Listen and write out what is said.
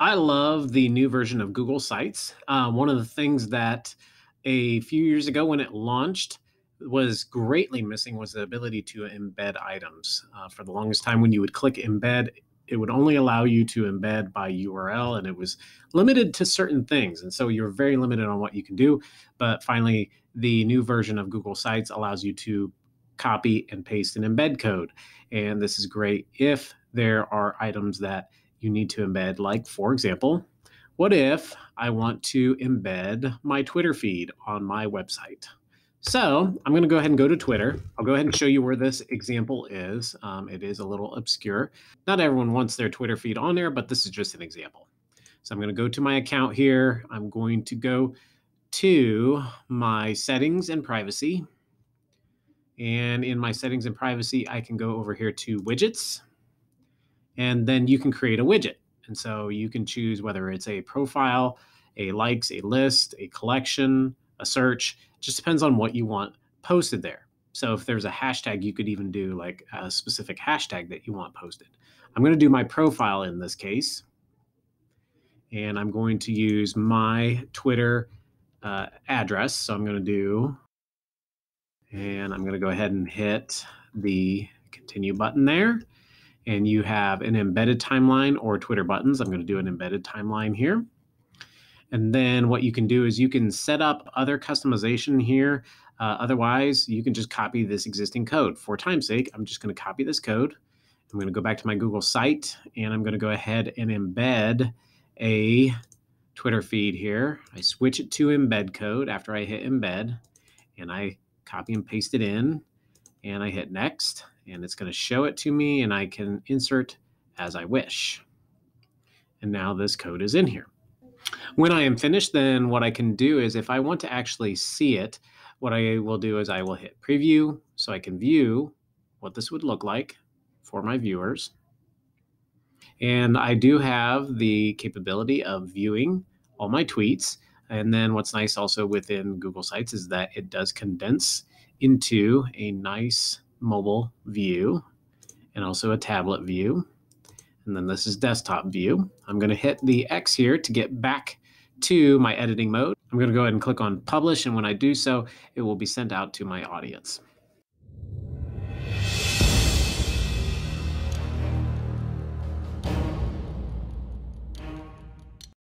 I love the new version of Google Sites. Uh, one of the things that a few years ago when it launched was greatly missing was the ability to embed items. Uh, for the longest time, when you would click embed, it would only allow you to embed by URL and it was limited to certain things. And so you're very limited on what you can do. But finally, the new version of Google Sites allows you to copy and paste an embed code. And this is great if there are items that you need to embed, like, for example, what if I want to embed my Twitter feed on my website? So I'm going to go ahead and go to Twitter. I'll go ahead and show you where this example is. Um, it is a little obscure. Not everyone wants their Twitter feed on there, but this is just an example. So I'm going to go to my account here. I'm going to go to my settings and privacy. And in my settings and privacy, I can go over here to widgets. And then you can create a widget. And so you can choose whether it's a profile, a likes, a list, a collection, a search. It just depends on what you want posted there. So if there's a hashtag, you could even do like a specific hashtag that you want posted. I'm going to do my profile in this case. And I'm going to use my Twitter uh, address. So I'm going to do, and I'm going to go ahead and hit the continue button there. And you have an embedded timeline or Twitter buttons. I'm going to do an embedded timeline here. And then what you can do is you can set up other customization here. Uh, otherwise, you can just copy this existing code. For time's sake, I'm just going to copy this code. I'm going to go back to my Google site and I'm going to go ahead and embed a Twitter feed here. I switch it to embed code after I hit embed and I copy and paste it in and I hit next and it's going to show it to me and I can insert as I wish. And now this code is in here. When I am finished, then what I can do is if I want to actually see it, what I will do is I will hit preview so I can view what this would look like for my viewers. And I do have the capability of viewing all my tweets. And then what's nice also within Google Sites is that it does condense into a nice mobile view and also a tablet view. And then this is desktop view. I'm going to hit the X here to get back to my editing mode. I'm going to go ahead and click on publish. And when I do so, it will be sent out to my audience.